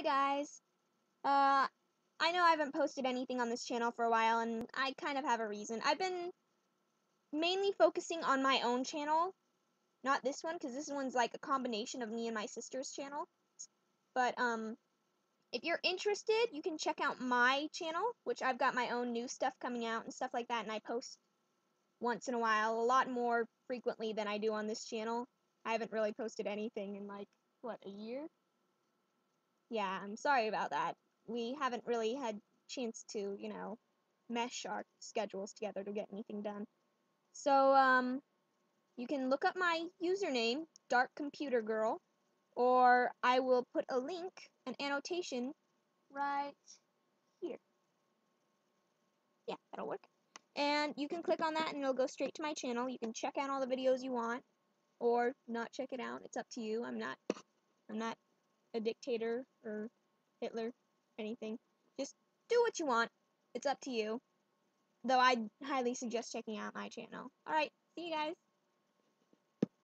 Hi guys. Uh, I know I haven't posted anything on this channel for a while, and I kind of have a reason. I've been mainly focusing on my own channel, not this one, because this one's like a combination of me and my sister's channel. But, um, if you're interested, you can check out my channel, which I've got my own new stuff coming out and stuff like that, and I post once in a while, a lot more frequently than I do on this channel. I haven't really posted anything in like, what, a year? Yeah, I'm sorry about that. We haven't really had chance to, you know, mesh our schedules together to get anything done. So, um, you can look up my username, Dark Computer Girl, or I will put a link, an annotation, right here. Yeah, that'll work. And you can click on that and it'll go straight to my channel. You can check out all the videos you want or not check it out. It's up to you. I'm not I'm not a dictator or Hitler, anything. Just do what you want. It's up to you. Though I highly suggest checking out my channel. Alright, see you guys.